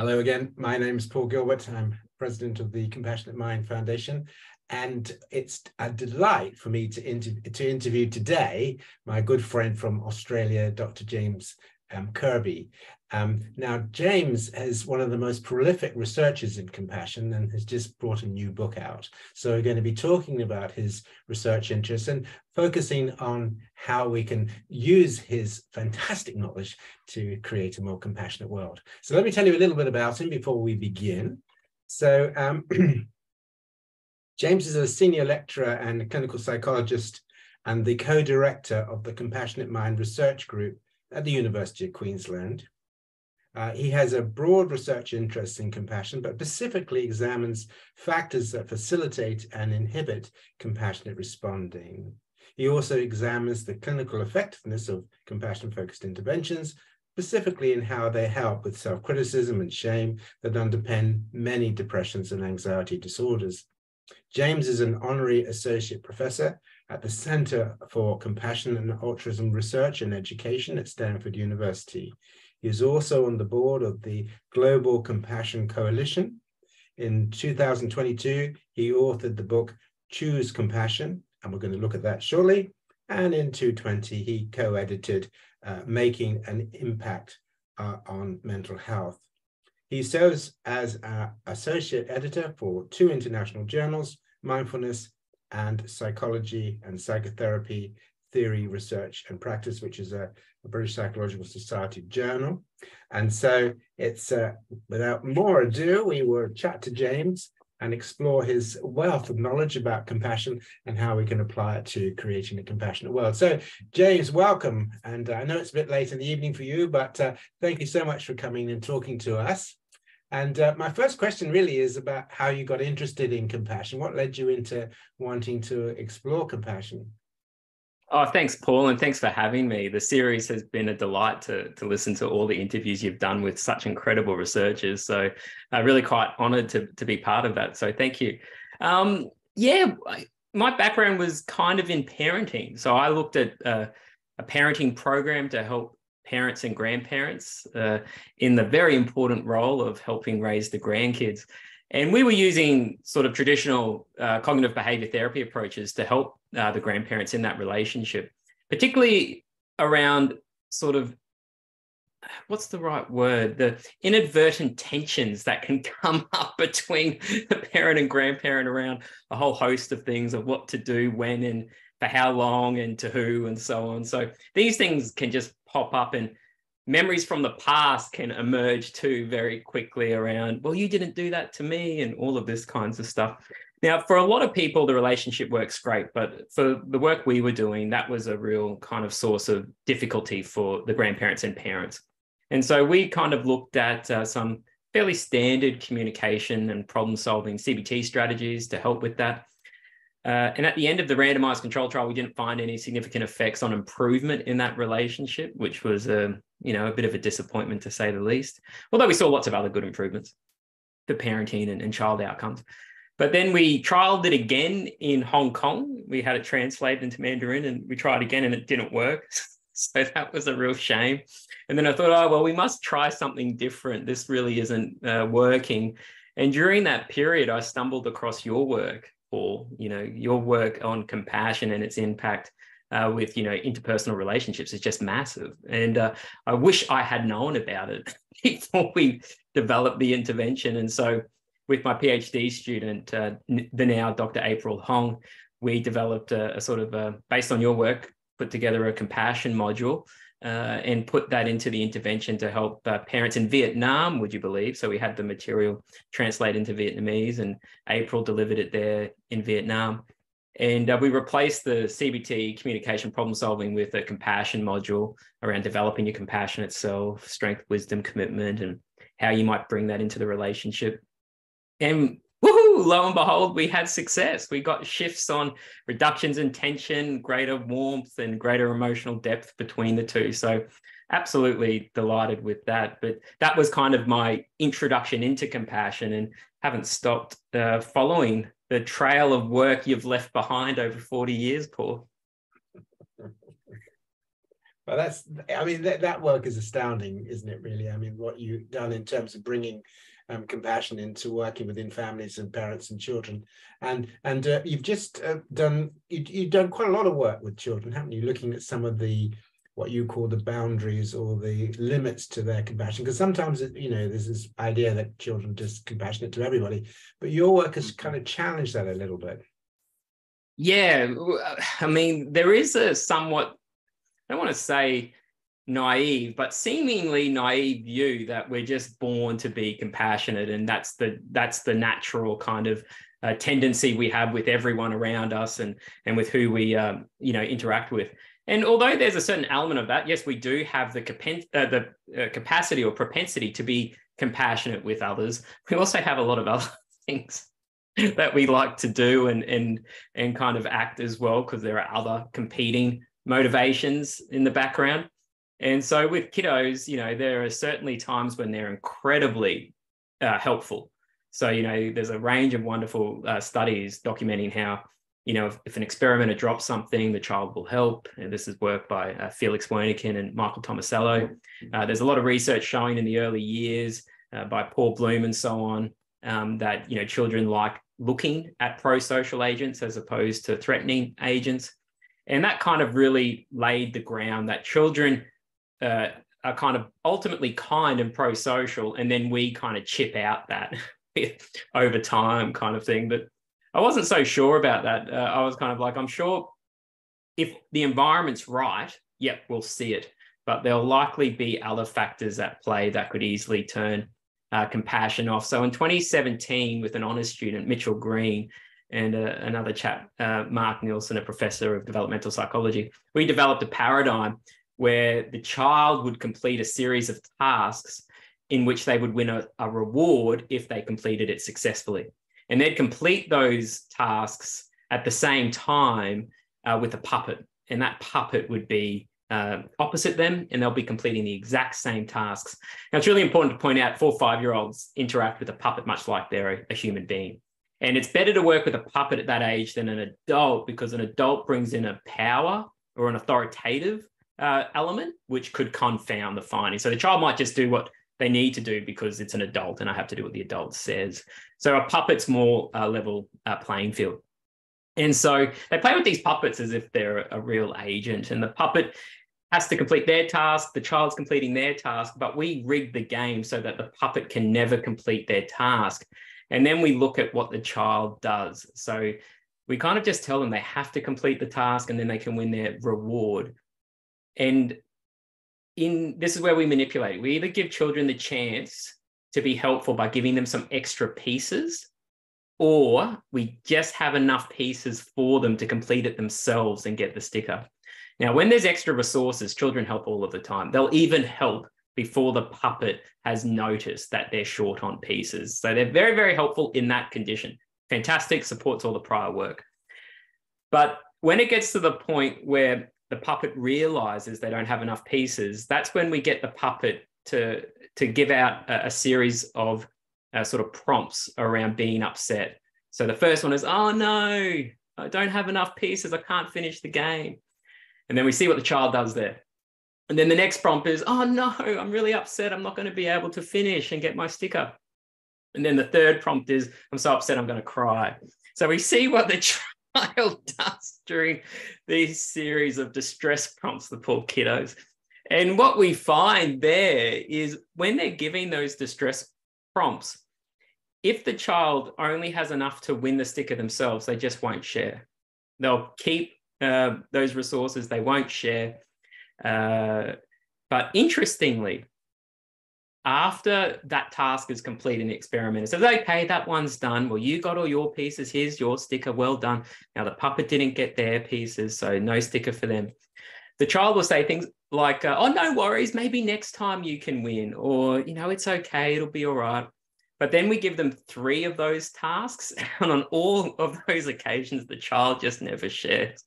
Hello again. My name is Paul Gilbert. I'm president of the Compassionate Mind Foundation. And it's a delight for me to, inter to interview today my good friend from Australia, Dr. James um, Kirby. Um, now, James is one of the most prolific researchers in compassion and has just brought a new book out. So we're going to be talking about his research interests and focusing on how we can use his fantastic knowledge to create a more compassionate world. So let me tell you a little bit about him before we begin. So um, James is a senior lecturer and clinical psychologist and the co-director of the Compassionate Mind Research Group at the University of Queensland. Uh, he has a broad research interest in compassion, but specifically examines factors that facilitate and inhibit compassionate responding. He also examines the clinical effectiveness of compassion-focused interventions, specifically in how they help with self-criticism and shame that underpin many depressions and anxiety disorders. James is an honorary associate professor at the Center for Compassion and Altruism Research and Education at Stanford University. He is also on the board of the Global Compassion Coalition. In 2022, he authored the book Choose Compassion, and we're going to look at that shortly. And in 2020, he co-edited uh, Making an Impact uh, on Mental Health. He serves as an associate editor for two international journals, Mindfulness and Psychology and Psychotherapy Theory, Research and Practice, which is a, a British Psychological Society journal. And so it's, uh, without more ado, we will chat to James and explore his wealth of knowledge about compassion and how we can apply it to creating a compassionate world. So, James, welcome. And I know it's a bit late in the evening for you, but uh, thank you so much for coming and talking to us. And uh, my first question really is about how you got interested in compassion. What led you into wanting to explore compassion? Oh, thanks, Paul, and thanks for having me. The series has been a delight to, to listen to all the interviews you've done with such incredible researchers. So I'm really quite honored to, to be part of that. So thank you. Um, yeah, my background was kind of in parenting. So I looked at uh, a parenting program to help parents and grandparents uh, in the very important role of helping raise the grandkids. And we were using sort of traditional uh, cognitive behavior therapy approaches to help uh, the grandparents in that relationship, particularly around sort of what's the right word the inadvertent tensions that can come up between the parent and grandparent around a whole host of things of what to do when and for how long and to who and so on so these things can just pop up and memories from the past can emerge too very quickly around well you didn't do that to me and all of this kinds of stuff. Now for a lot of people the relationship works great but for the work we were doing that was a real kind of source of difficulty for the grandparents and parents. And so we kind of looked at uh, some fairly standard communication and problem solving cbt strategies to help with that uh, and at the end of the randomized control trial, we didn't find any significant effects on improvement in that relationship, which was a you know a bit of a disappointment to say the least. Although we saw lots of other good improvements for parenting and, and child outcomes. But then we trialed it again in Hong Kong. We had it translated into Mandarin, and we tried again, and it didn't work. so that was a real shame. And then I thought, oh well, we must try something different. This really isn't uh, working. And during that period, I stumbled across your work Paul, you know, your work on compassion and its impact uh, with, you know, interpersonal relationships is just massive. And uh, I wish I had known about it before we developed the intervention. And so with my PhD student, uh, the now Dr. April Hong, we developed a, a sort of, a, based on your work, put together a compassion module uh, and put that into the intervention to help uh, parents in Vietnam, would you believe? So we had the material translate into Vietnamese, and April delivered it there in Vietnam. And uh, we replaced the CBT communication problem solving with a compassion module around developing your compassionate self, strength, wisdom, commitment, and how you might bring that into the relationship. And lo and behold, we had success. We got shifts on reductions in tension, greater warmth, and greater emotional depth between the two. So, absolutely delighted with that. But that was kind of my introduction into compassion and haven't stopped uh, following the trail of work you've left behind over 40 years, Paul. Well, that's, I mean, that, that work is astounding, isn't it, really? I mean, what you've done in terms of bringing um, compassion into working within families and parents and children. And and uh, you've just uh, done, you, you've done quite a lot of work with children, haven't you? Looking at some of the, what you call the boundaries or the limits to their compassion. Because sometimes, you know, there's this idea that children are just compassionate to everybody, but your work has kind of challenged that a little bit. Yeah, I mean, there is a somewhat I don't want to say naive, but seemingly naive view that we're just born to be compassionate, and that's the that's the natural kind of uh, tendency we have with everyone around us and and with who we um, you know interact with. And although there's a certain element of that, yes, we do have the, uh, the uh, capacity or propensity to be compassionate with others. We also have a lot of other things that we like to do and and and kind of act as well because there are other competing motivations in the background. And so with kiddos, you know, there are certainly times when they're incredibly uh, helpful. So, you know, there's a range of wonderful uh, studies documenting how, you know, if, if, an experimenter drops something, the child will help. And this is work by uh, Felix Warneken and Michael Tomasello. Uh, there's a lot of research showing in the early years uh, by Paul Bloom and so on um, that, you know, children like looking at pro-social agents as opposed to threatening agents. And that kind of really laid the ground that children uh, are kind of ultimately kind and pro social. And then we kind of chip out that over time kind of thing. But I wasn't so sure about that. Uh, I was kind of like, I'm sure if the environment's right, yep, we'll see it. But there'll likely be other factors at play that could easily turn uh, compassion off. So in 2017, with an honours student, Mitchell Green, and uh, another chap, uh, Mark Nielsen, a professor of developmental psychology. We developed a paradigm where the child would complete a series of tasks in which they would win a, a reward if they completed it successfully. And they'd complete those tasks at the same time uh, with a puppet. And that puppet would be uh, opposite them and they'll be completing the exact same tasks. Now, it's really important to point out four five year olds interact with a puppet much like they're a, a human being. And it's better to work with a puppet at that age than an adult because an adult brings in a power or an authoritative uh, element, which could confound the finding. So the child might just do what they need to do because it's an adult and I have to do what the adult says. So a puppet's more uh, level uh, playing field. And so they play with these puppets as if they're a real agent, and the puppet has to complete their task, the child's completing their task, but we rig the game so that the puppet can never complete their task. And then we look at what the child does. So we kind of just tell them they have to complete the task and then they can win their reward. And in this is where we manipulate. We either give children the chance to be helpful by giving them some extra pieces, or we just have enough pieces for them to complete it themselves and get the sticker. Now, when there's extra resources, children help all of the time. They'll even help before the puppet has noticed that they're short on pieces. So they're very, very helpful in that condition. Fantastic, supports all the prior work. But when it gets to the point where the puppet realizes they don't have enough pieces, that's when we get the puppet to, to give out a, a series of uh, sort of prompts around being upset. So the first one is, oh no, I don't have enough pieces. I can't finish the game. And then we see what the child does there. And then the next prompt is, oh no, I'm really upset. I'm not going to be able to finish and get my sticker. And then the third prompt is, I'm so upset, I'm going to cry. So we see what the child does during these series of distress prompts, the poor kiddos. And what we find there is when they're giving those distress prompts, if the child only has enough to win the sticker themselves, they just won't share. They'll keep uh, those resources, they won't share. Uh, but interestingly, after that task is complete in the experiment, it says, okay, that one's done. Well, you got all your pieces. Here's your sticker. Well done. Now, the puppet didn't get their pieces, so no sticker for them. The child will say things like, uh, oh, no worries. Maybe next time you can win. Or, you know, it's okay. It'll be all right. But then we give them three of those tasks. And on all of those occasions, the child just never shares.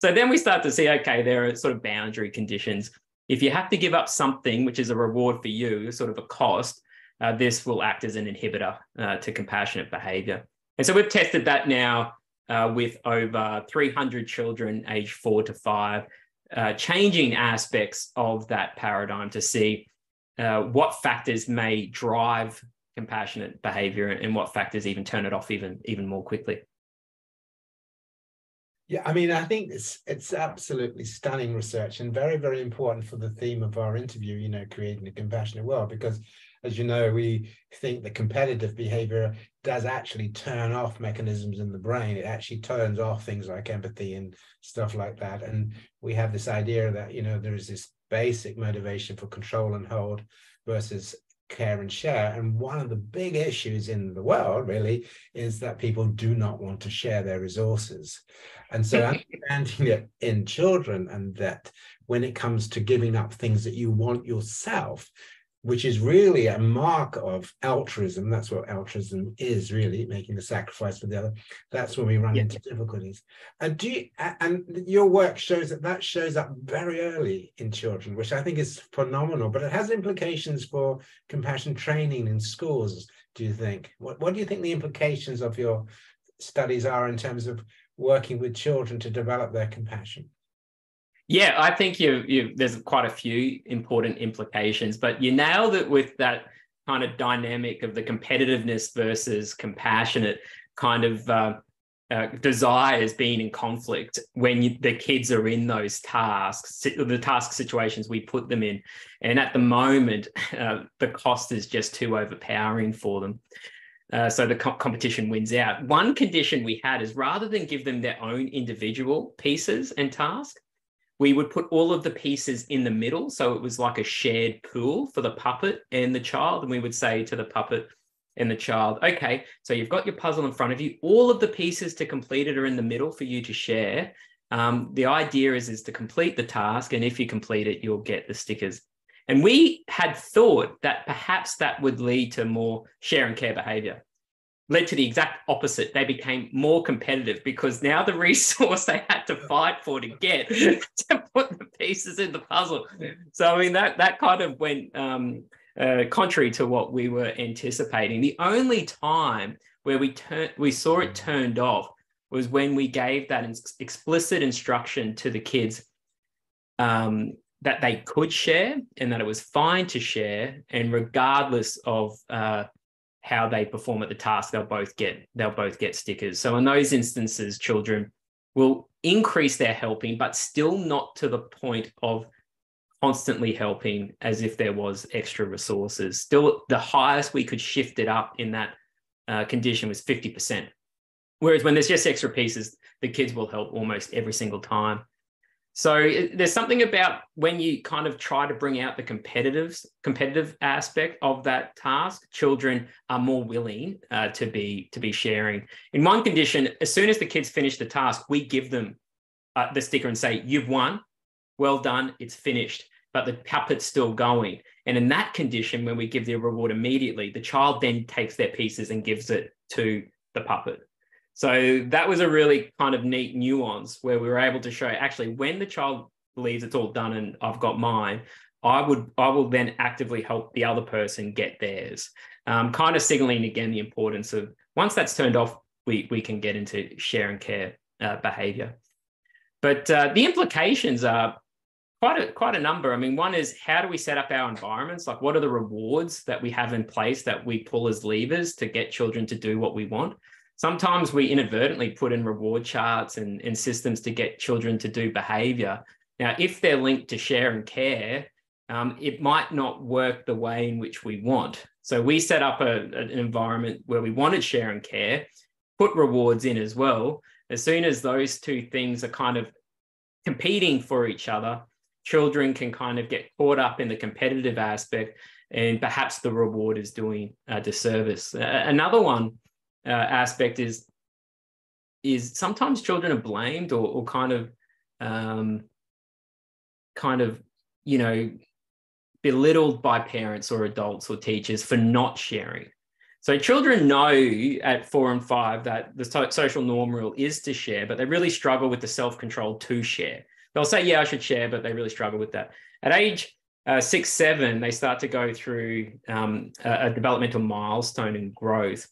So then we start to see, okay, there are sort of boundary conditions. If you have to give up something, which is a reward for you, sort of a cost, uh, this will act as an inhibitor uh, to compassionate behavior. And so we've tested that now uh, with over 300 children aged four to five. uh, changing aspects of that paradigm to see uh, what factors may drive compassionate behavior and what factors even turn it off even even more quickly. Yeah, I mean, I think it's it's absolutely stunning research and very, very important for the theme of our interview, you know, creating a compassionate world, because as you know, we think the competitive behavior does actually turn off mechanisms in the brain. It actually turns off things like empathy and stuff like that. And we have this idea that, you know, there is this basic motivation for control and hold versus care and share. And one of the big issues in the world really is that people do not want to share their resources. And so understanding it in children and that when it comes to giving up things that you want yourself, which is really a mark of altruism. That's what altruism is, really, making the sacrifice for the other. That's when we run yeah. into difficulties. And do you, and your work shows that that shows up very early in children, which I think is phenomenal. But it has implications for compassion training in schools. Do you think? What What do you think the implications of your studies are in terms of working with children to develop their compassion? Yeah, I think you you there's quite a few important implications, but you nailed it with that kind of dynamic of the competitiveness versus compassionate kind of uh, uh, desires being in conflict when you, the kids are in those tasks, the task situations we put them in, and at the moment uh, the cost is just too overpowering for them. Uh, so the co- competition wins out. One condition we had is rather than give them their own individual pieces and tasks, we would put all of the pieces in the middle. So it was like a shared pool for the puppet and the child. And we would say to the puppet and the child, okay, so you've got your puzzle in front of you. All of the pieces to complete it are in the middle for you to share. Um, the idea is, is to complete the task. And if you complete it, you'll get the stickers. And we had thought that perhaps that would lead to more share and care behavior led to the exact opposite. They became more competitive because now the resource they had to fight for to get to put the pieces in the puzzle. So I mean that that kind of went um, uh, contrary to what we were anticipating. The only time where we turned we saw it turned off was when we gave that explicit instruction to the kids um, that they could share and that it was fine to share and regardless of uh, how they perform at the task, they'll both get they'll both get stickers. So in those instances, children will increase their helping, but still not to the point of constantly helping as if there was extra resources. Still, the highest we could shift it up in that uh, condition was 50%. Whereas when there's just extra pieces, the kids will help almost every single time. So there's something about when you kind of try to bring out the competitive competitive aspect of that task, children are more willing uh, to be to be sharing. In one condition, as soon as the kids finish the task, we give them uh, the sticker and say, "You've won, well done, it's finished." But the puppet's still going. And in that condition, when we give the reward immediately, the child then takes their pieces and gives it to the puppet. So that was a really kind of neat nuance where we were able to show actually when the child believes it's all done and I've got mine, I would I will then actively help the other person get theirs. Um, kind of signaling again the importance of once that's turned off, we we can get into share and care uh, behavior. But uh, the implications are quite a quite a number. I mean, one is how do we set up our environments? Like, what are the rewards that we have in place that we pull as levers to get children to do what we want? Sometimes we inadvertently put in reward charts and, and systems to get children to do behavior. Now, if they're linked to share and care, um, it might not work the way in which we want. So we set up a, an environment where we wanted share and care, put rewards in as well. As soon as those two things are kind of competing for each other, children can kind of get caught up in the competitive aspect and perhaps the reward is doing a disservice. Another one uh, aspect is is sometimes children are blamed or, or kind of um, kind of you know belittled by parents or adults or teachers for not sharing. So children know at four and five that the so- social norm rule is to share but they really struggle with the self-control to share. They'll say yeah i should share but they really struggle with that. At age uh, six seven they start to go through um, a, a developmental milestone in growth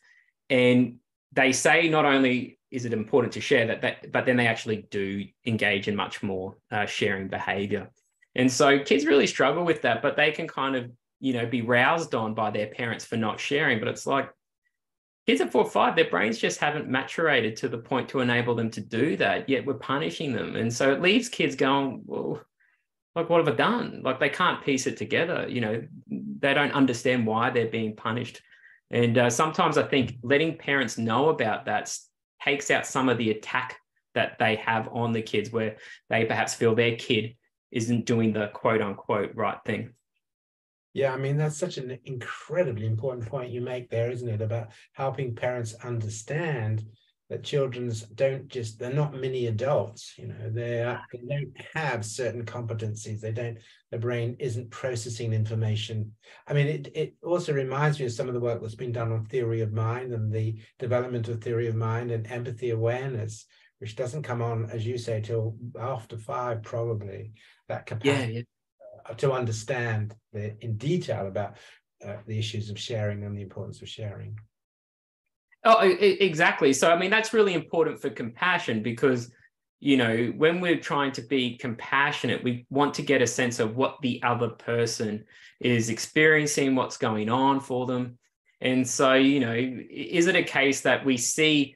and they say not only is it important to share that, that but then they actually do engage in much more uh, sharing behavior. And so kids really struggle with that but they can kind of you know be roused on by their parents for not sharing. But it's like kids at four or five their brains just haven't maturated to the point to enable them to do that yet we're punishing them. And so it leaves kids going well like what have i done? Like they can't piece it together you know they don't understand why they're being punished and uh, sometimes i think letting parents know about that takes out some of the attack that they have on the kids where they perhaps feel their kid isn't doing the quote unquote right thing yeah, I mean, that's such an incredibly important point you make there, isn't it? About helping parents understand that children's don't just they're not mini adults you know they are, they don't have certain competencies. They don't the brain isn't processing information. I mean it, it also reminds me of some of the work that's been done on theory of mind and the development of theory of mind and empathy awareness which doesn't come on as you say till after five probably that capacity yeah, yeah. to understand the, in detail about uh, the issues of sharing and the importance of sharing Oh, exactly. So, I mean, that's really important for compassion because, you know, when we're trying to be compassionate, we want to get a sense of what the other person is experiencing, what's going on for them. And so, you know, is it a case that we see,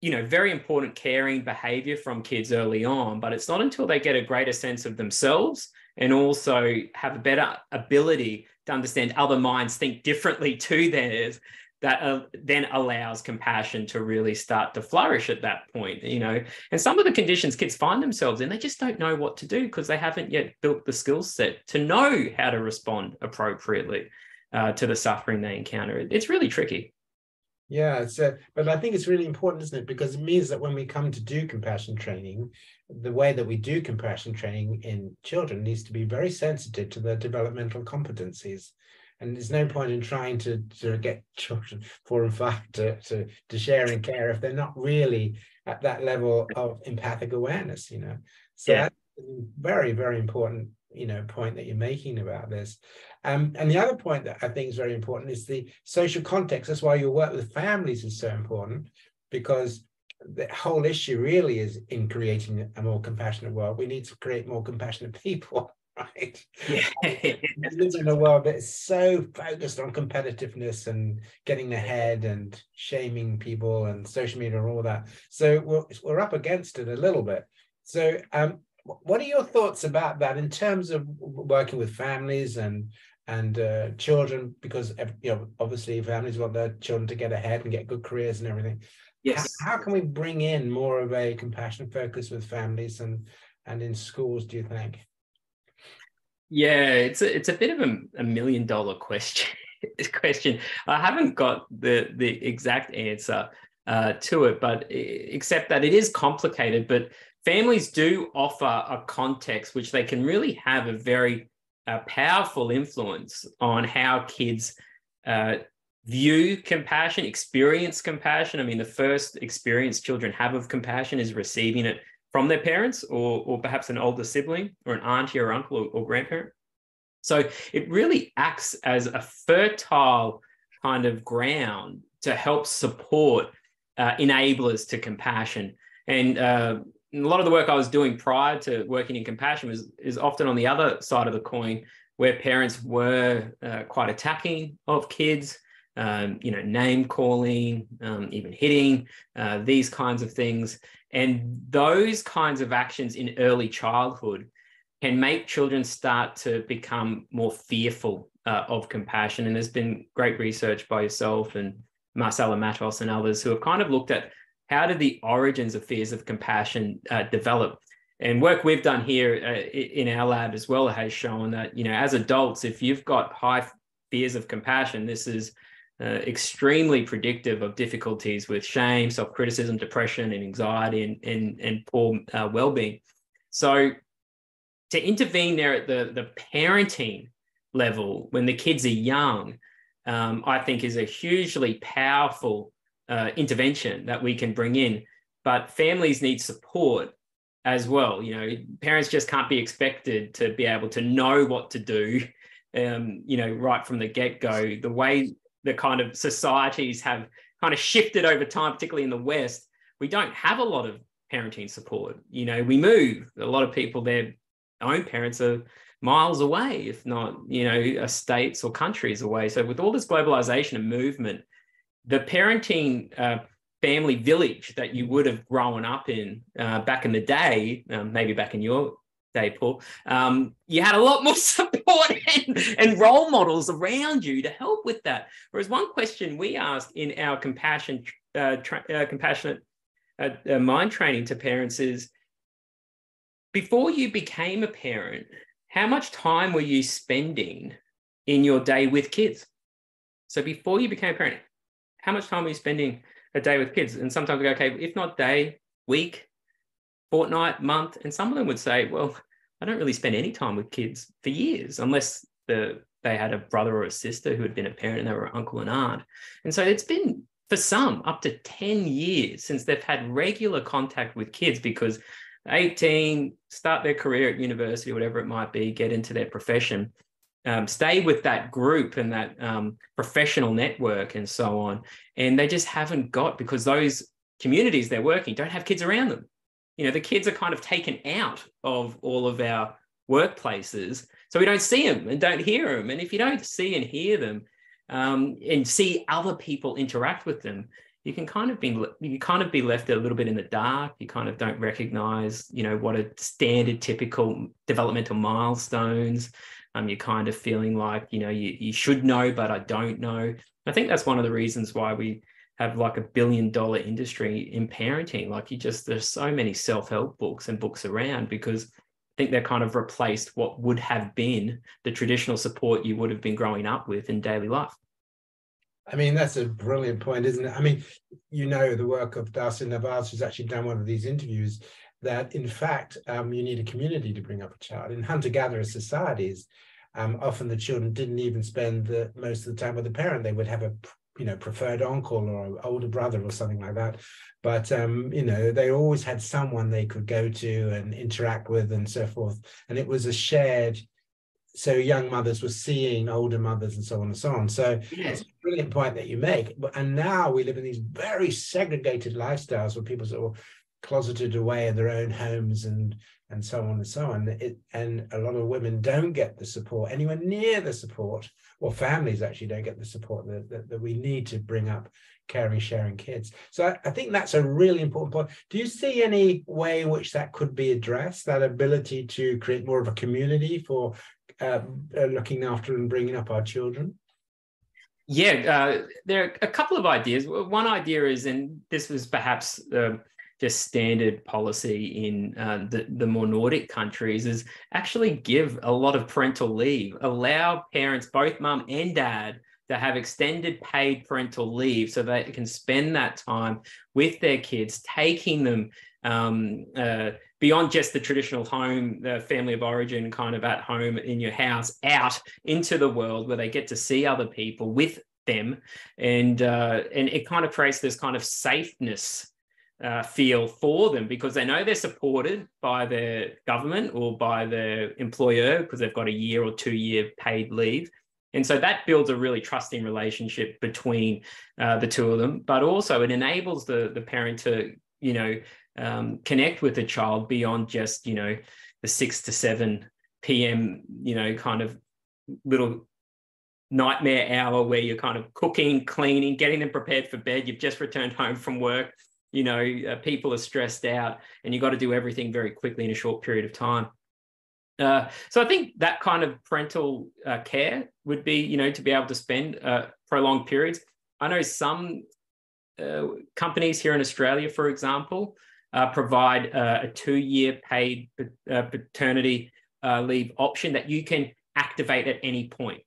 you know, very important caring behavior from kids early on, but it's not until they get a greater sense of themselves and also have a better ability to understand other minds think differently to theirs that uh, then allows compassion to really start to flourish at that point you know? And some of the conditions kids find themselves in they just don't know what to do because they haven't yet built the skill set to know how to respond appropriately uh, to the suffering they encounter. It's really tricky. Yeah so but i think it's really important isn't it? Because it means that when we come to do compassion training the way that we do compassion training in children needs to be very sensitive to their developmental competencies and there's no point in trying to, to get children four and five to, to, to share and care if they're not really at that level of empathic awareness, you know. So yeah. that's very, very important, you know, point that you're making about this. Um, and the other point that I think is very important is the social context. That's why your work with families is so important, because the whole issue really is in creating a more compassionate world. We need to create more compassionate people. right? Yeah. we live in a world that's so focused on competitiveness and getting ahead and shaming people and social media and all that. So we're, we're up against it a little bit. So, um, what are your thoughts about that in terms of working with families and and uh, children? Because you know, obviously, families want their children to get ahead and get good careers and everything. Yes. How, how can we bring in more of a compassion focus with families and and in schools? Do you think? Yeah, it's a, it's a bit of a, a million dollar question. question. I haven't got the the exact answer uh, to it, but except that it is complicated. But families do offer a context which they can really have a very uh, powerful influence on how kids uh, view compassion, experience compassion. I mean, the first experience children have of compassion is receiving it from their parents or, or perhaps an older sibling or an auntie or uncle or, or grandparent. So it really acts as a fertile kind of ground to help support uh, enablers to compassion. And uh, a lot of the work I was doing prior to working in compassion was is often on the other side of the coin, where parents were uh, quite attacking of kids, um, you know, name calling, um, even hitting, uh, these kinds of things. And those kinds of actions in early childhood can make children start to become more fearful uh, of compassion. And there's been great research by yourself and Marcela Matos and others who have kind of looked at how did the origins of fears of compassion uh, develop. And work we've done here uh, in our lab as well has shown that, you know, as adults, if you've got high fears of compassion, this is uh, extremely predictive of difficulties with shame, self-criticism, depression, and anxiety, and and, and poor uh, well-being. So, to intervene there at the the parenting level when the kids are young, um, I think is a hugely powerful uh, intervention that we can bring in. But families need support as well. You know, parents just can't be expected to be able to know what to do. Um, you know, right from the get go. The way the kind of societies have kind of shifted over time, particularly in the West, we don't have a lot of parenting support. You know, we move. A lot of people, their own parents are miles away, if not, you know, states or countries away. So with all this globalization and movement, the parenting uh, family village that you would have grown up in uh, back in the day, um, maybe back in your day, Paul, um, you had a lot more support and, and, role models around you to help with that. Whereas one question we asked in our compassion, uh, tra- uh, compassionate uh, uh, mind training to parents is, before you became a parent, how much time were you spending in your day with kids? So before you became a parent, how much time were you spending a day with kids? And sometimes we go, okay, if not day, week, fortnight, month, and some of them would say, well, I don't really spend any time with kids for years, unless the they had a brother or a sister who had been a parent and they were an uncle and aunt. And so it's been for some up to 10 years since they've had regular contact with kids because 18, start their career at university, whatever it might be, get into their profession, um, stay with that group and that um, professional network and so on. And they just haven't got because those communities they're working don't have kids around them. You know, the kids are kind of taken out of all of our workplaces. So we don't see them and don't hear them. And if you don't see and hear them um, and see other people interact with them, you can kind of be you kind of be left a little bit in the dark you kind of don't recognize you know what are standard typical developmental milestones um, you're kind of feeling like you know you, you should know but i don't know i think that's one of the reasons why we have like a billion dollar industry in parenting like you just there's so many self-help books and books around because I think they're kind of replaced what would have been the traditional support you would have been growing up with in daily life. I mean, that's a brilliant point, isn't it? I mean, you know, the work of Darcia Narvaez, who's actually done one of these interviews, that in fact, um, you need a community to bring up a child. In hunter gatherer societies, um, often the children didn't even spend the most of the time with the parent. They would have a you know preferred uncle or older brother or something like that but um, you know they always had someone they could go to and interact with and so forth and it was a shared so young mothers were seeing older mothers and so on and so on. So it's a brilliant point that you make. And now we live in these very segregated lifestyles where people sort of closeted away in their own homes and and so on and so on. It, and a lot of women don't get the support anywhere near the support, or families actually don't get the support that, that, that we need to bring up caring, sharing kids. So I, I, think that's a really important point. Do you see any way in which that could be addressed, that ability to create more of a community for uh, uh, looking after and bringing up our children? Yeah, uh, there are a couple of ideas. One idea is, and this was perhaps uh, just standard policy in uh, the, the more Nordic countries, is actually give a lot of parental leave, allow parents, both mum and dad, to have extended paid parental leave so they can spend that time with their kids, taking them um, uh, beyond just the traditional home, the family of origin, kind of at home in your house, out into the world where they get to see other people with them, and uh, and it kind of creates this kind of safeness uh, feel for them because they know they're supported by their government or by their employer because they've got a year or two year paid leave. And so that builds a really trusting relationship between uh, the two of them, but also it enables the, the parent to, you know, um, connect with the child beyond just you know the six to seven p.m. you know kind of little nightmare hour where you're kind of cooking, cleaning, getting them prepared for bed. You've just returned home from work. You know, uh, people are stressed out, and you got to do everything very quickly in a short period of time. Uh, so I think that kind of parental uh, care would be, you know, to be able to spend uh, prolonged periods. I know some uh, companies here in Australia, for example, uh, provide a two year paid paternity leave option that you can activate at any point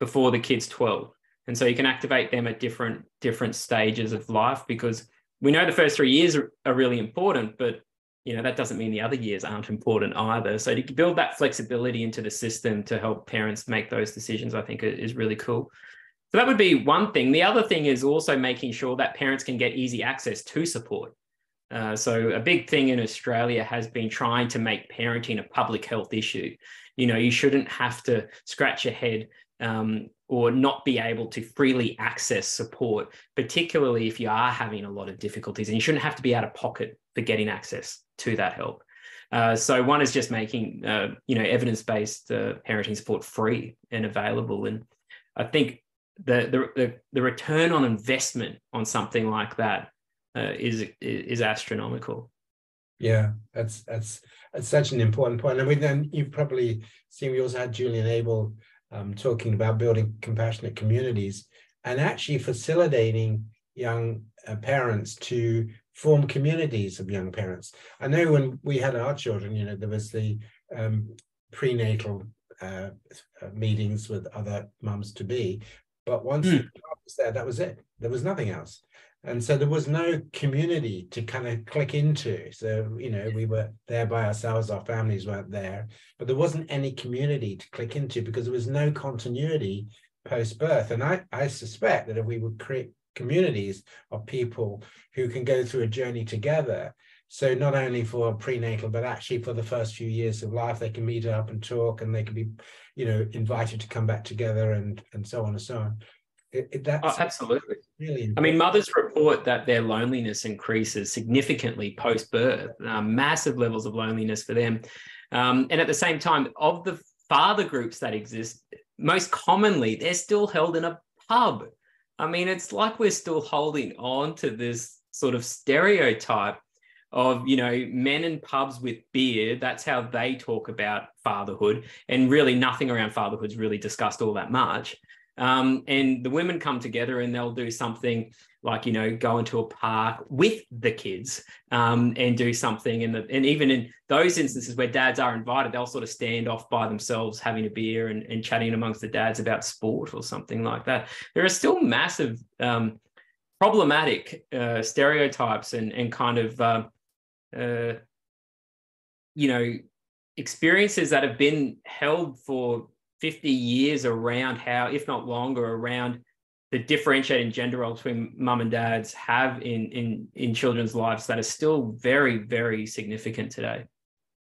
before the kid's 12. And so you can activate them at different different stages of life because we know the first three years are, are really important, but you know that doesn't mean the other years aren't important either. So to build that flexibility into the system to help parents make those decisions, I think is really cool. So that would be one thing. The other thing is also making sure that parents can get easy access to support. Uh, so a big thing in Australia has been trying to make parenting a public health issue. You know, you shouldn't have to scratch your head um, or not be able to freely access support, particularly if you are having a lot of difficulties and you shouldn't have to be out of pocket for getting access to that help. Uh, so one is just making uh, you know evidence-based uh, parenting support free and available, and I think the, the the return on investment on something like that uh, is is astronomical. Yeah, that's that's that's such an important point. And we then you've probably seen we also had Julian Abel um, talking about building compassionate communities and actually facilitating young uh, parents to form communities of young parents. I know when we had our children, you know, there was the um, prenatal uh, uh meetings with other mums to be, but once mm. The child was there, that was it. There was nothing else. And so there was no community to kind of click into. So, you know, we were there by ourselves, our families weren't there, but there wasn't any community to click into because there was no continuity post birth. And I, I suspect that if we would create communities of people who can go through a journey together, so not only for prenatal, but actually for the first few years of life, they can meet up and talk and they can be, you know, invited to come back together and, and so on and so on. It, it, oh, absolutely. Really I mean, mothers report that their loneliness increases significantly post birth, um, massive levels of loneliness for them. Um, and at the same time, of the father groups that exist, most commonly, they're still held in a pub. I mean, it's like we're still holding on to this sort of stereotype of you know men in pubs with beer that's how they talk about fatherhood and really nothing around fatherhood is really discussed all that much um, and the women come together and they'll do something like, you know, go into a park with the kids um, and do something. And, the, and even in those instances where dads are invited, they'll sort of stand off by themselves having a beer and, and chatting amongst the dads about sport or something like that. There are still massive um, problematic uh, stereotypes and, and kind of, uh, uh, you know, experiences that have been held for 50 years around how, if not longer, around the differentiating gender roles between mum and dads have in in in children's lives that is still very very significant today.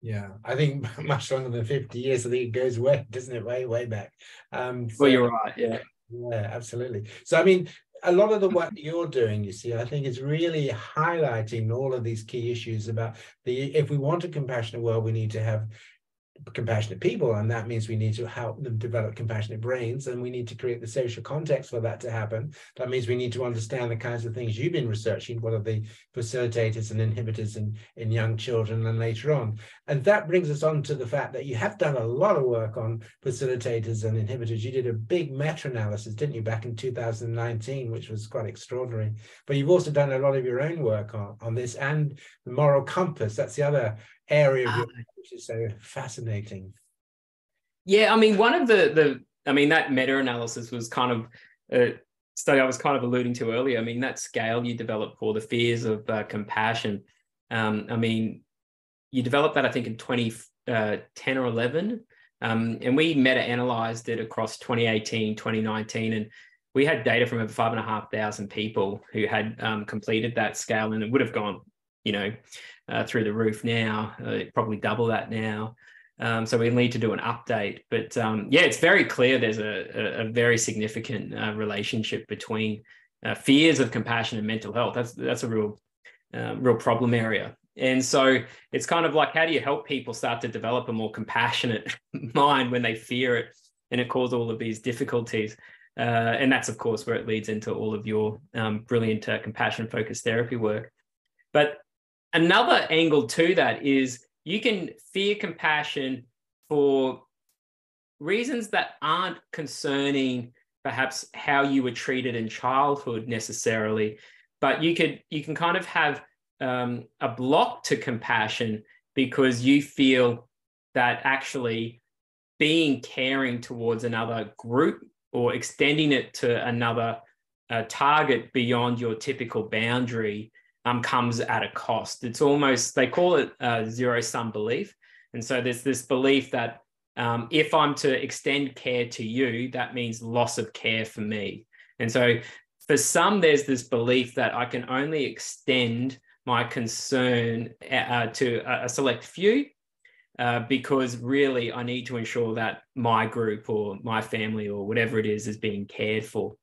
Yeah i think much longer than 50 years i think it goes way doesn't it? Way way back. Um so, well you're right yeah. Yeah absolutely. So i mean a lot of the work you're doing you see i think is really highlighting all of these key issues about the if we want a compassionate world we need to have compassionate people and that means we need to help them develop compassionate brains and we need to create the social context for that to happen. That means we need to understand the kinds of things you've been researching what are the facilitators and inhibitors in in young children and later on. And that brings us on to the fact that you have done a lot of work on facilitators and inhibitors. You did a big meta-analysis didn't you back in 2019 which was quite extraordinary. But you've also done a lot of your own work on, on this and the moral compass. That's the other area of your ah. which is so fascinating. Yeah, I mean, one of the the I mean that meta analysis was kind of a study I was kind of alluding to earlier. I mean that scale you developed for the fears of uh, compassion. Um, I mean, you developed that I think in 2010 uh, or 11, um, and we meta analyzed it across 2018, 2019, and we had data from over five and a half thousand people who had um, completed that scale, and it would have gone, you know, uh, through the roof now, uh, probably double that now. Um, so we need to do an update. But um, yeah, it's very clear there's a, a, a very significant uh, relationship between uh, fears of compassion and mental health. That's that's a real um, real problem area. And so it's kind of like how do you help people start to develop a more compassionate mind when they fear it and it causes all of these difficulties. Uh, and that's of course where it leads into all of your um, brilliant uh, compassion focused therapy work. But another angle to that is you can fear compassion for reasons that aren't concerning perhaps how you were treated in childhood necessarily but you could you can kind of have um, a block to compassion because you feel that actually being caring towards another group or extending it to another uh, target beyond your typical boundary um, comes at a cost. It's almost, they call it a zero sum belief. And so there's this belief that um, if I'm to extend care to you, that means loss of care for me. And so for some, there's this belief that I can only extend my concern uh, to a, select few. uh, because really I need to ensure that my group or my family or whatever it is is being cared for.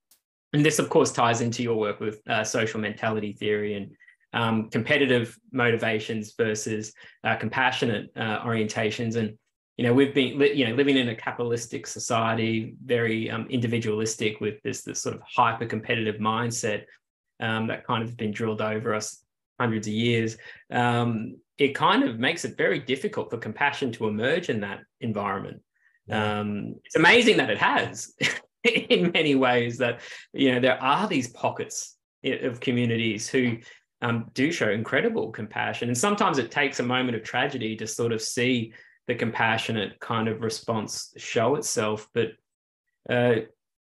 And this, of course, ties into your work with uh, social mentality theory and um, competitive motivations versus uh, compassionate uh, orientations. And you know, we've been you know living in a capitalistic society, very um, individualistic, with this this sort of hyper competitive mindset um, that kind of been drilled over us hundreds of years. Um, it kind of makes it very difficult for compassion to emerge in that environment. Um, it's amazing that it has in many ways that you know there are these pockets of communities who um, do show incredible compassion and sometimes it takes a moment of tragedy to sort of see the compassionate kind of response show itself but uh,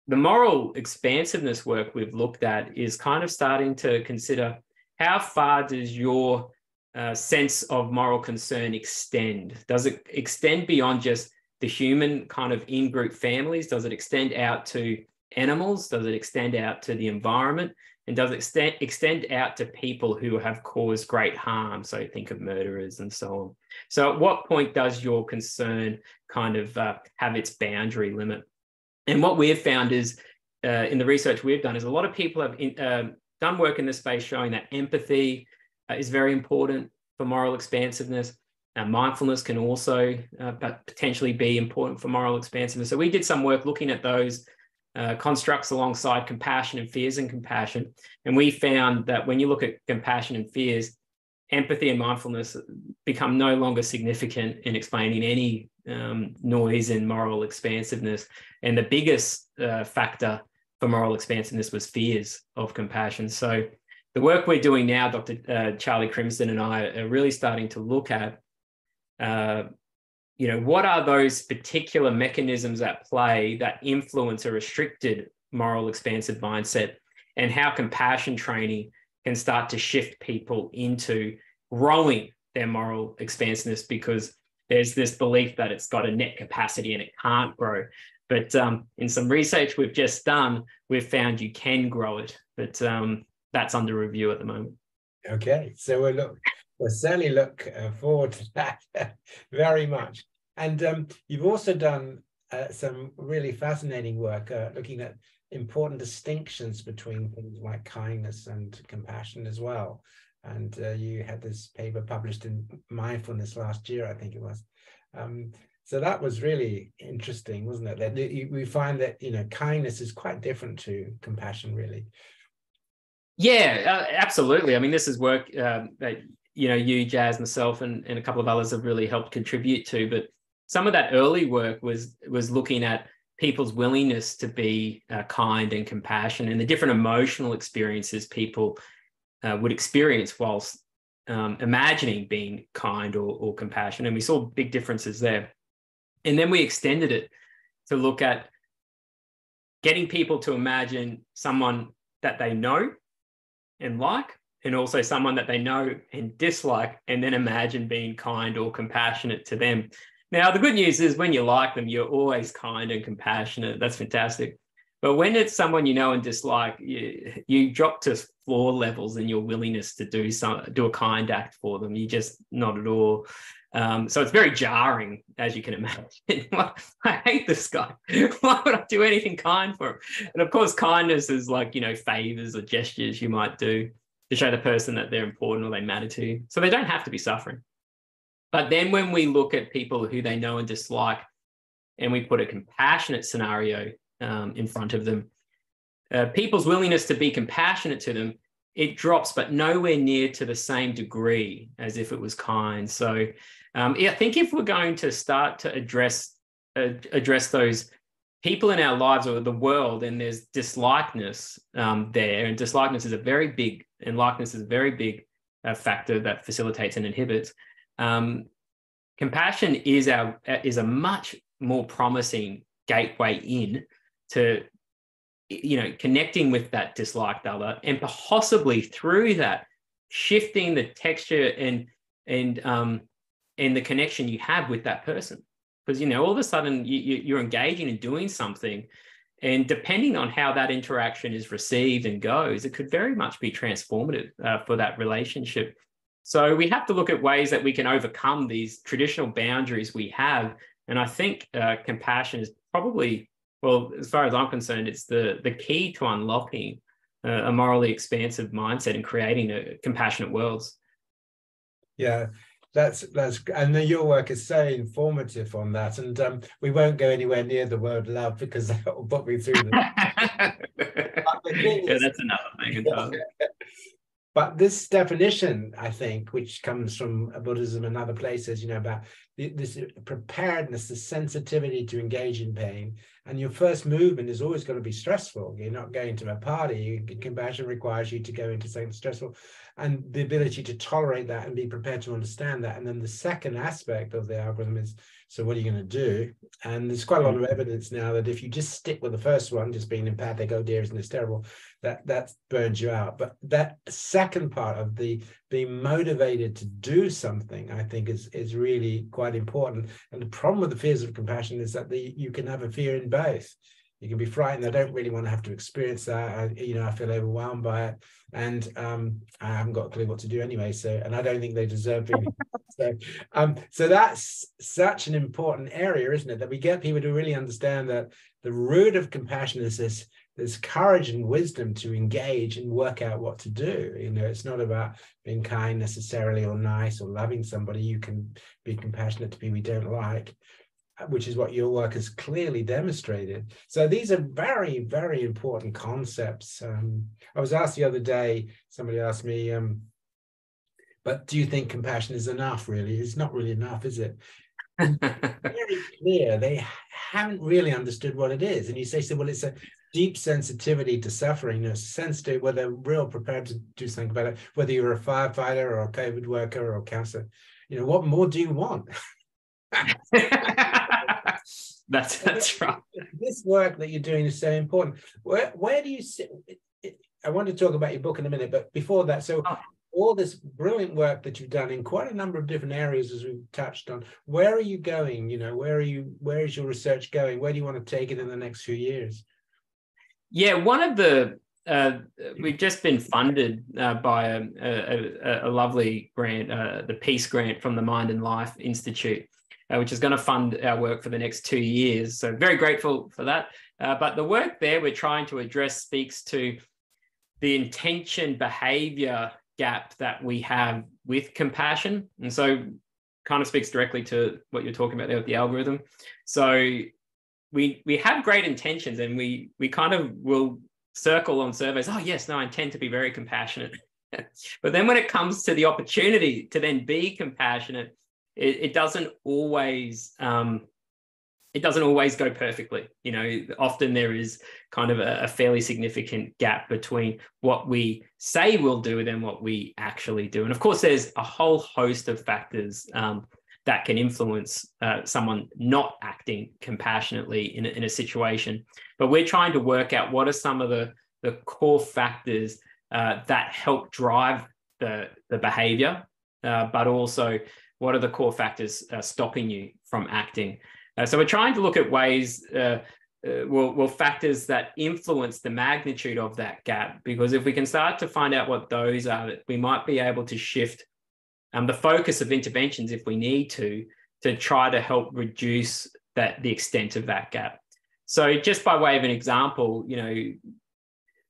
the moral expansiveness work we've looked at is kind of starting to consider how far does your uh, sense of moral concern extend? Does it extend beyond just the human kind of in group families? Does it extend out to animals? Does it extend out to the environment? And does it extend, extend out to people who have caused great harm? So think of murderers and so on. So at what point does your concern kind of uh, have its boundary limit? And what we've found is uh, in the research we've done is a lot of people have in, uh, done work in this space showing that empathy, uh, is very important for moral expansiveness. Uh, mindfulness can also uh, potentially be important for moral expansiveness. So we did some work looking at those uh, constructs alongside compassion and fears and compassion. And we found that when you look at compassion and fears, empathy and mindfulness become no longer significant in explaining any um, noise in moral expansiveness. And the biggest uh, factor for moral expansiveness was fears of compassion. So the work we're doing now, Dr. Uh, Charlie Crimston and I are really starting to look at, uh, you know, what are those particular mechanisms at play that influence a restricted moral expansive mindset, and how compassion training can start to shift people into growing their moral expansiveness because there's this belief that it's got a net capacity and it can't grow. But um, in some research we've just done, we've found you can grow it. But um, that's under review at the moment. Okay, so we'll look, we'll certainly look uh, forward to that very much. And um, you've also done uh, some really fascinating work uh, looking at important distinctions between things like kindness and compassion as well. And uh, you had this paper published in Mindfulness last year, I think it was. Um, so that was really interesting, wasn't it? That we find that you know kindness is quite different to compassion, really. Yeah, uh, absolutely. I mean, this is work um, that you know you, Jazz, myself, and, and a couple of others have really helped contribute to. But some of that early work was was looking at people's willingness to be uh, kind and compassionate, and the different emotional experiences people uh, would experience whilst um, imagining being kind or, or compassionate. And we saw big differences there. And then we extended it to look at getting people to imagine someone that they know and like, and also someone that they know and dislike, and then imagine being kind or compassionate to them. Now, the good news is when you like them, you're always kind and compassionate. That's fantastic. But when it's someone you know and dislike, you, you drop to floor levels in your willingness to do some do a kind act for them. You just not at all. Um, so it's very jarring, as you can imagine. I hate this guy. Why would I do anything kind for him? And of course, kindness is like, you know, favors or gestures you might do to show the person that they're important or they matter to you. So they don't have to be suffering. But then when we look at people who they know and dislike, and we put a compassionate scenario um, in front of them, uh, people's willingness to be compassionate to them it drops, but nowhere near to the same degree as if it was kind. So um, I think if we're going to start to address uh, address those people in our lives or the world, and there's dislikeness um, there, and dislikeness is a very big, and likeness is a very big uh, factor that facilitates and inhibits. Um, compassion is our is a much more promising gateway in to you know connecting with that disliked other and possibly through that shifting the texture and and um and the connection you have with that person because you know all of a sudden you, you're engaging and doing something and depending on how that interaction is received and goes it could very much be transformative uh, for that relationship So we have to look at ways that we can overcome these traditional boundaries we have. And I think uh, compassion is probably, well, as far as I'm concerned, it's the the key to unlocking uh, a morally expansive mindset and creating a compassionate worlds. Yeah, that's that's and your work is so informative on that and um, we won't go anywhere near the word love because that will put me through the yeah, that's another thing but this definition i think which comes from buddhism and other places you know about this preparedness the sensitivity to engage in pain and your first movement is always going to be stressful. You're not going to a party. Compassion requires you to go into something stressful and the ability to tolerate that and be prepared to understand that. And then the second aspect of the algorithm is so what are you going to do? And there's quite a lot of mm-hmm. evidence now that if you just stick with the first one, just being empathic, oh dear, isn't this terrible? That that burns you out. But that second part of the being motivated to do something, I think is is really quite important. And the problem with the fears of compassion is that the, you can have a fear in both you can be frightened. I don't really want to have to experience that. I, you know, I feel overwhelmed by it, and um, I haven't got a clue what to do anyway. So, and I don't think they deserve being. so, um, so that's such an important area, isn't it? That we get people to really understand that the root of compassion is this: there's courage and wisdom to engage and work out what to do. You know, it's not about being kind necessarily or nice or loving somebody. You can be compassionate to people we don't like which is what your work has clearly demonstrated. So these are very, very important concepts. Um, I was asked the other day, somebody asked me, um, but do you think compassion is enough, really? It's not really enough, is it? very clear. They haven't really understood what it is. And you say, so, well, it's a deep sensitivity to suffering, a sense to whether real prepared to do something about it, whether you're a firefighter or a COVID worker or a counselor. You know, what more do you want? that's that's right. This work that you're doing is so important. Where where do you sit? I want to talk about your book in a minute, but before that, so oh. all this brilliant work that you've done in quite a number of different areas, as we've touched on, where are you going? You know, where are you? Where is your research going? Where do you want to take it in the next few years? Yeah, one of the uh, we've just been funded uh, by a, a, a, lovely grant, uh, the Peace Grant from the Mind and Life Institute uh, which is going to fund our work for the next two years. So very grateful for that. Uh, but the work there we're trying to address speaks to the intention behavior gap that we have with compassion. And so kind of speaks directly to what you're talking about there with the algorithm. So we we have great intentions and we we kind of will circle on surveys, oh yes, no, I intend to be very compassionate. but then when it comes to the opportunity to then be compassionate, it, it doesn't always um, it doesn't always go perfectly. You know, often there is kind of a, a, fairly significant gap between what we say we'll do and what we actually do. And of course, there's a whole host of factors um, that can influence uh, someone not acting compassionately in a, in a situation. But we're trying to work out what are some of the, the core factors uh, that help drive the, the behavior, uh, but also what are the core factors uh, stopping you from acting? Uh, so we're trying to look at ways, uh, uh, well, well, factors that influence the magnitude of that gap. Because if we can start to find out what those are, we might be able to shift um, the focus of interventions if we need to, to try to help reduce that the extent of that gap. So just by way of an example, you know,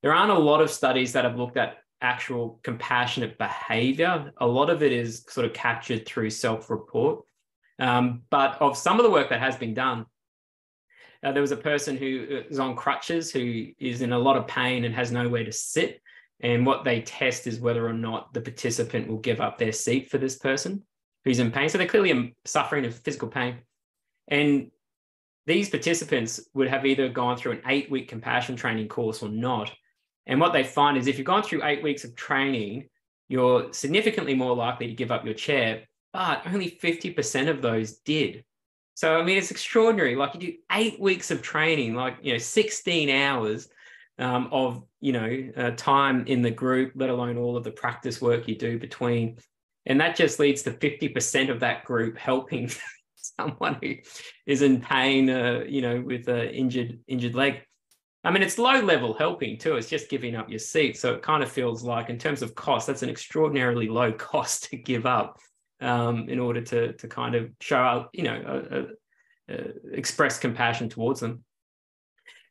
there aren't a lot of studies that have looked at actual compassionate behavior. A lot of it is sort of captured through self report. Um, but of some of the work that has been done, uh, there was a person who is on crutches who is in a lot of pain and has nowhere to sit. And what they test is whether or not the participant will give up their seat for this person who's in pain. So they're clearly suffering of physical pain. And these participants would have either gone through an eight week compassion training course or not. And what they find is if you've gone through eight weeks of training, you're significantly more likely to give up your chair, but only 50% of those did. So, I mean, it's extraordinary. Like you do eight weeks of training, like, you know, 16 hours um, of, you know, uh, time in the group, let alone all of the practice work you do between. And that just leads to 50% of that group helping someone who is in pain, uh, you know, with an injured, injured leg. I mean, it's low level helping too. It's just giving up your seat. So it kind of feels like, in terms of cost, that's an extraordinarily low cost to give up um, in order to to kind of show up, you know, express compassion towards them.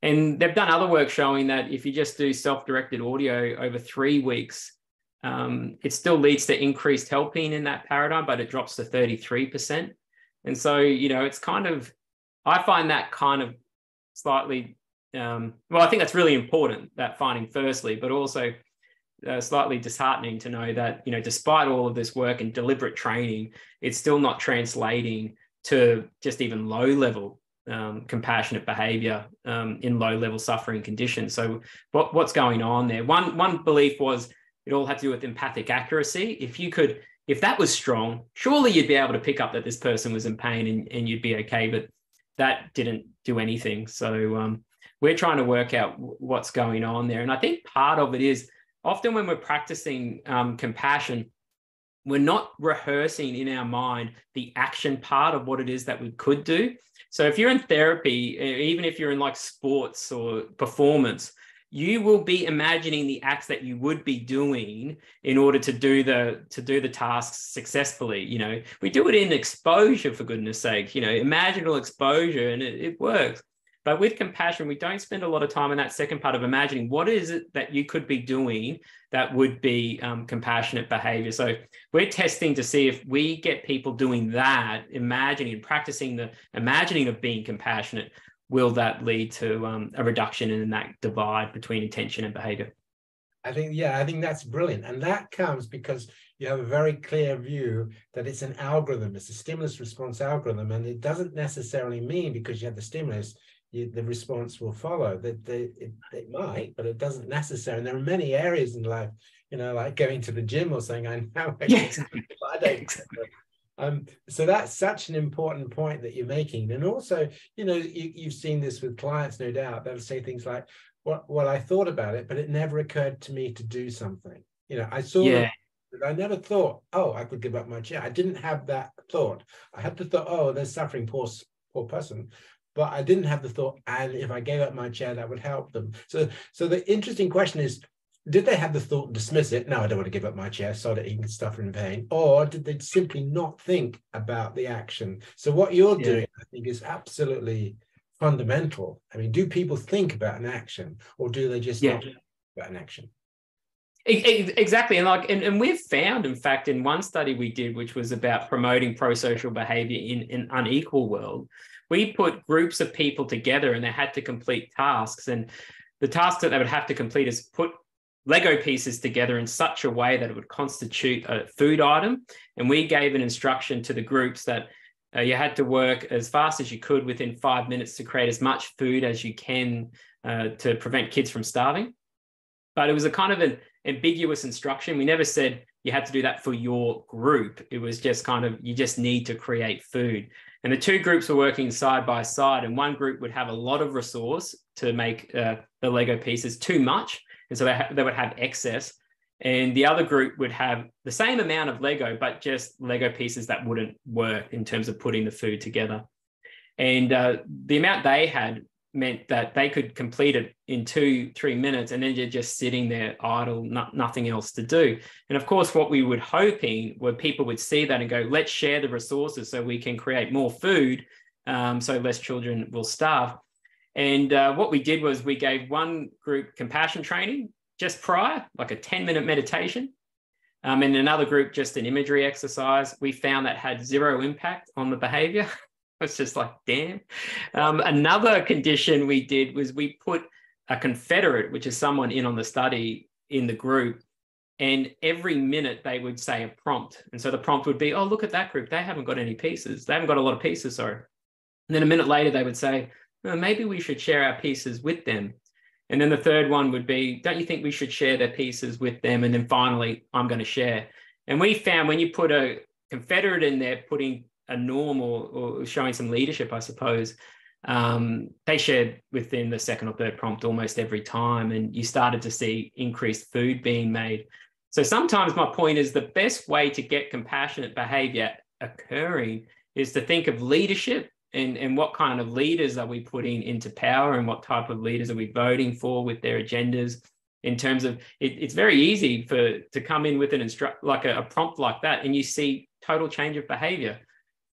And they've done other work showing that if you just do self directed audio over three weeks, um, it still leads to increased helping in that paradigm, but it drops to 33%. And so, you know, it's kind of, I find that kind of slightly, um, well, I think that's really important, that finding firstly, but also uh, slightly disheartening to know that, you know, despite all of this work and deliberate training, it's still not translating to just even low level um, compassionate behavior um, in low level suffering conditions. So, what, what's going on there? One, one belief was it all had to do with empathic accuracy. If you could, if that was strong, surely you'd be able to pick up that this person was in pain and, and you'd be okay. But that didn't do anything. So um, we're trying to work out what's going on there. And I think part of it is often when we're practicing um, compassion, we're not rehearsing in our mind the action part of what it is that we could do. So if you're in therapy, even if you're in like sports or performance, you will be imagining the acts that you would be doing in order to do the to do the tasks successfully you know we do it in exposure for goodness sake you know imaginal exposure and it, it works but with compassion, we don't spend a lot of time in that second part of imagining what is it that you could be doing that would be um, compassionate behavior. So we're testing to see if we get people doing that, imagining, practicing the imagining of being compassionate, will that lead to um, a reduction in that divide between intention and behavior? I think, yeah, I think that's brilliant. And that comes because you have a very clear view that it's an algorithm, it's a stimulus response algorithm. And it doesn't necessarily mean because you have the stimulus, you, the response will follow. That they, it, it might, but it doesn't necessarily. And there are many areas in life, you know, like going to the gym or saying, I know. Yeah, exactly. I don't. Exactly. Um, so that's such an important point that you're making. And also, you know, you, have seen this with clients, no doubt. They'll say things like, well, well, I thought about it, but it never occurred to me to do something. You know, I saw yeah. I never thought, oh, I could give up my chair. I didn't have that thought. I had the thought, oh, there's suffering, poor, poor person. But I didn't have the thought, and if I gave up my chair, that would help them. So, so the interesting question is, did they have the thought and dismiss it? No, I don't want to give up my chair so that he can suffer in vain. Or did they simply not think about the action? So what you're yeah. doing, I think, is absolutely fundamental. I mean, do people think about an action or do they just yeah. about an action? Exactly. And like, and, and we've found, in fact, in one study we did, which was about promoting pro-social behavior in an unequal world, we put groups of people together and they had to complete tasks. And the task that they would have to complete is put Lego pieces together in such a way that it would constitute a food item. And we gave an instruction to the groups that uh, you had to work as fast as you could within five minutes to create as much food as you can uh, to prevent kids from starving. But it was a kind of an ambiguous instruction. We never said you had to do that for your group. It was just kind of, you just need to create food. And the two groups were working side by side, and one group would have a lot of resource to make uh, the Lego pieces too much and so they, ha- they would have excess. And the other group would have the same amount of Lego, but just Lego pieces that wouldn't work in terms of putting the food together. And uh, the amount they had meant that they could complete it in two, three minutes, and then you're just sitting there idle, not, nothing else to do. And of course, what we would hoping were people would see that and go, let's share the resources so we can create more food, um, so less children will starve. And uh, what we did was we gave one group compassion training just prior, like a 10 minute meditation. Um, and another group, just an imagery exercise. We found that had zero impact on the behavior. it's just like, damn. Um, another condition we did was we put a confederate, which is someone in on the study in the group. And every minute they would say a prompt. And so the prompt would be, oh, look at that group. They haven't got any pieces. They haven't got a lot of pieces, sorry. And then a minute later, they would say, well, maybe we should share our pieces with them. And then the third one would be, don't you think we should share their pieces with them? And then finally, I'm going to share. And we found when you put a Confederate in there, putting a norm or, or showing some leadership, I suppose, um, they shared within the second or third prompt almost every time. And you started to see increased food being made. So sometimes my point is the best way to get compassionate behavior occurring is to think of leadership and, and what kind of leaders are we putting into power and what type of leaders are we voting for with their agendas in terms of it, it's very easy for to come in with an instruct like a, a prompt like that and you see total change of behavior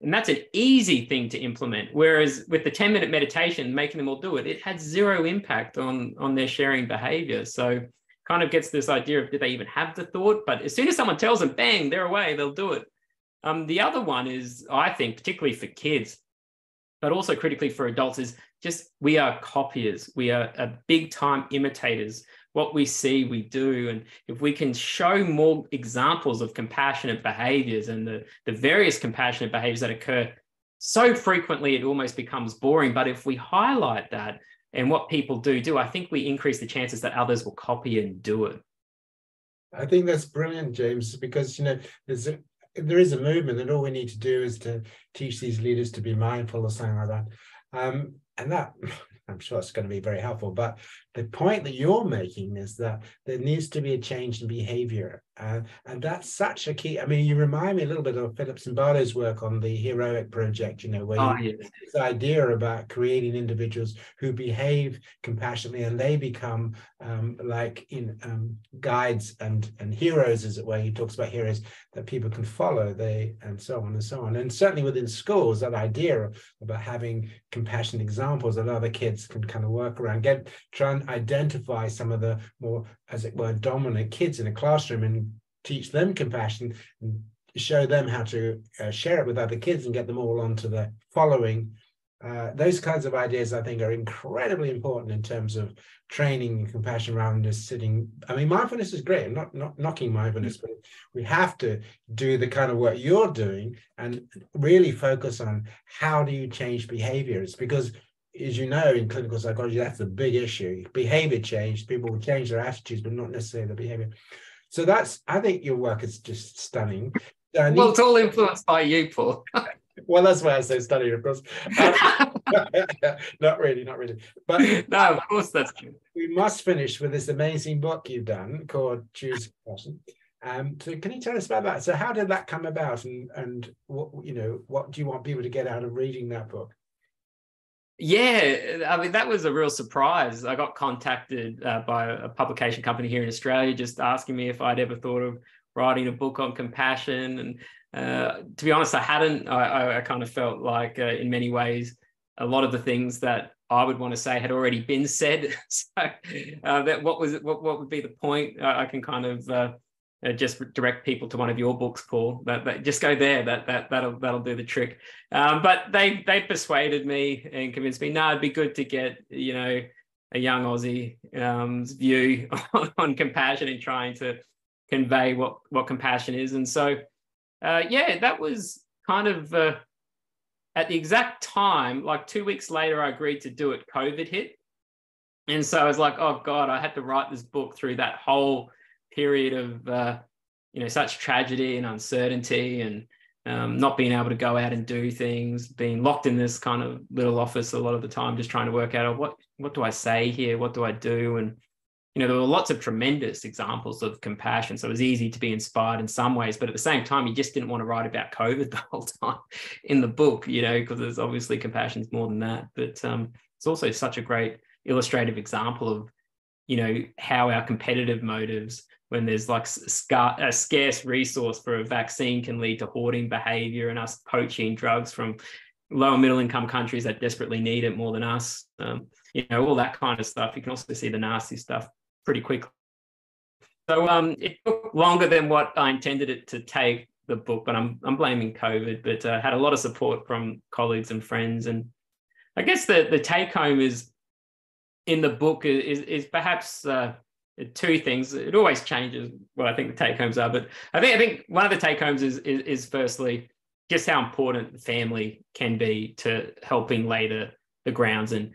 and that's an easy thing to implement whereas with the 10 minute meditation making them all do it it had zero impact on on their sharing behavior. So kind of gets this idea of did they even have the thought? But as soon as someone tells them bang they're away they'll do it. Um, the other one is i think particularly for kids but also critically for adults is just we are copiers. We are, are big time imitators what we see, we do. And if we can show more examples of compassionate behaviors and the, the various compassionate behaviors that occur so frequently, it almost becomes boring. But if we highlight that and what people do do, I think we increase the chances that others will copy and do it. I think that's brilliant, James, because you know there's a, there is a movement, and all we need to do is to teach these leaders to be mindful or something like that. Um, and that I'm sure it's going to be very helpful. But the point that you're making is that there needs to be a change in behavior. Uh, and that's such a key. I mean, you remind me a little bit of Philip Zimbardo's work on the Heroic Project, you know, where oh, yeah. this idea about creating individuals who behave compassionately and they become um, like in um, guides and, and heroes, as it were. He talks about heroes that people can follow, they and so on and so on. And certainly within schools, that idea about having compassionate examples that other kids can kind of work around, get try identify some of the more, as it were, dominant kids in a classroom and teach them compassion and show them how to uh, share it with other kids and get them all onto the following. Uh, those kinds of ideas, I think, are incredibly important in terms of training and compassion rather than just sitting. I mean, mindfulness is great. I'm not, not knocking mindfulness, but we have to do the kind of work you're doing and really focus on how do you change behaviors because as you know, in clinical psychology, that's a big issue. Behavior change, people will change their attitudes, but not necessarily the behavior. So that's, I think your work is just stunning. Uh, well, it's all influenced by you, Paul. well, that's why I say stunning, of course. Um, not really, not really. But no, of course that's true. We must finish with this amazing book you've done called Choose Compassion. Um, so can you tell us about that? So how did that come about, and and what you know, what do you want people to get out of reading that book? Yeah, I mean that was a real surprise. I got contacted uh, by a publication company here in Australia, just asking me if I'd ever thought of writing a book on compassion. And uh, to be honest, I hadn't. I, I kind of felt like, uh, in many ways, a lot of the things that I would want to say had already been said. so uh, that what was what what would be the point? I can kind of uh, just direct people to one of your books, Paul. That just go there. That that that'll that'll do the trick. Um, but they they persuaded me and convinced me. No, it'd be good to get you know a young Aussie um, view on, on, compassion and trying to convey what what compassion is. And so, uh, yeah, that was kind of uh, at the exact time. Like two weeks later, I agreed to do it. COVID hit, and so I was like, oh god, I had to write this book through that whole period of uh, you know such tragedy and uncertainty and um, not being able to go out and do things, being locked in this kind of little office a lot of the time, just trying to work out oh, what what do I say here, what do I do, and you know there were lots of tremendous examples of compassion, so it was easy to be inspired in some ways, but at the same time, you just didn't want to write about COVID the whole time in the book, you know, because there's obviously compassion's more than that, but um, it's also such a great illustrative example of you know how our competitive motives when there's like a scarce resource for a vaccine can lead to hoarding behavior and us poaching drugs from lower middle income countries that desperately need it more than us. Um, you know, all that kind of stuff. You can also see the nasty stuff pretty quickly. So um, it took longer than what I intended it to take the book, but I'm I'm blaming COVID. But uh, had a lot of support from colleagues and friends, and I guess the the take home is in the book is is perhaps uh, two things. It always changes what I think the take homes are, but I think I think one of the take homes is, is, is firstly just how important family can be to helping lay the, the grounds and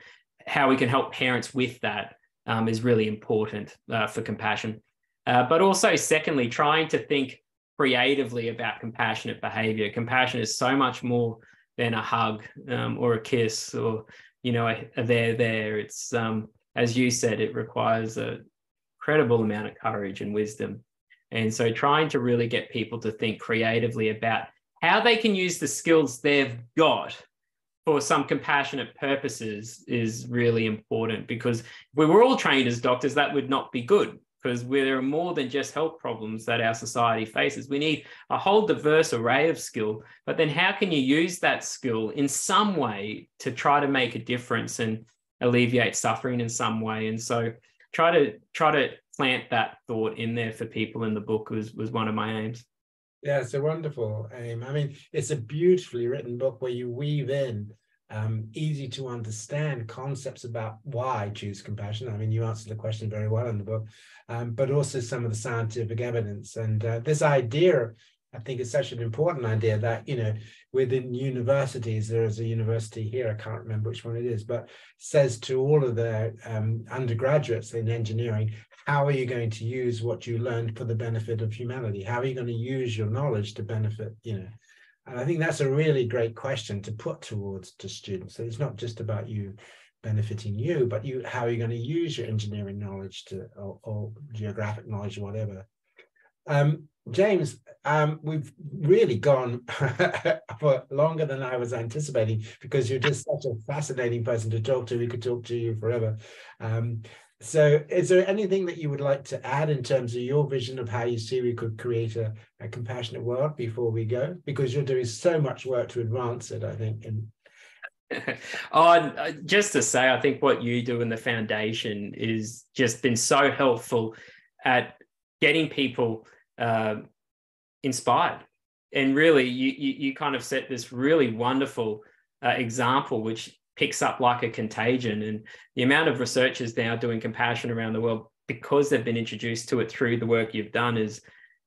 how we can help parents with that um, is really important uh, for compassion. Uh, but also, secondly, trying to think creatively about compassionate behavior. Compassion is so much more than a hug um, or a kiss or you know a, a there there. It's um, as you said, it requires a incredible amount of courage and wisdom. And so trying to really get people to think creatively about how they can use the skills they've got for some compassionate purposes is really important because if we were all trained as doctors, that would not be good because there are more than just health problems that our society faces. We need a whole diverse array of skill, but then how can you use that skill in some way to try to make a difference and alleviate suffering in some way? And so try to try to plant that thought in there for people in the book was was one of my aims. Yeah, it's a wonderful aim. I mean, it's a beautifully written book where you weave in um, easy to understand concepts about why choose compassion. I mean, you answer the question very well in the book, um, but also some of the scientific evidence. And uh, this idea, I think, it's such an important idea that, you know, within universities, there is a university here, I can't remember which one it is, but says to all of their um, undergraduates in engineering, how are you going to use what you learned for the benefit of humanity? How are you going to use your knowledge to benefit, you know? And I think that's a really great question to put towards to students. So it's not just about you benefiting you, but you how are you going to use your engineering knowledge to or, or geographic knowledge or whatever. Um, James, um, we've really gone for longer than I was anticipating because you're just such a fascinating person to talk to. We could talk to you forever. Um, so is there anything that you would like to add in terms of your vision of how you see we could create a, a compassionate world before we go? Because you're doing so much work to advance it, I think. Oh, uh, just to say, I think what you do in the foundation is just been so helpful at getting people uh, inspired. And really, you, you, you kind of set this really wonderful uh, example, which picks up like a contagion. And the amount of researchers now doing compassion around the world because they've been introduced to it through the work you've done is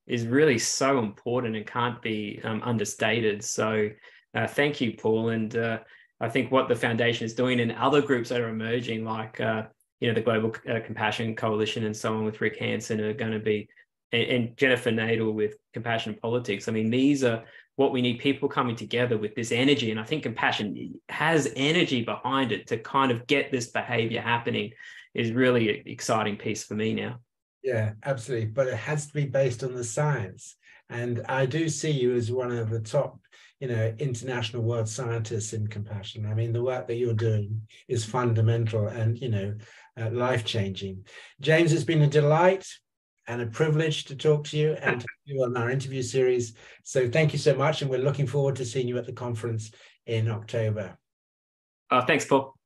is really so important and can't be um, understated. So uh, thank you, Paul. And uh, I think what the foundation is doing and other groups that are emerging, like uh, you know the Global uh, Compassion Coalition and so on with Rick Hanson, are going to be and, and Jennifer Nadel with Compassion Politics. I mean, these are what we need people coming together with this energy. And I think compassion has energy behind it to kind of get this behavior happening is really an exciting piece for me now. Yeah, absolutely. But it has to be based on the science. And I do see you as one of the top, you know, international world scientists in compassion. I mean, the work that you're doing is fundamental and, you know, uh, life changing. James, it's been a delight and a privilege to talk to you and to you on our interview series. So thank you so much. And we're looking forward to seeing you at the conference in October. Uh, thanks, Paul.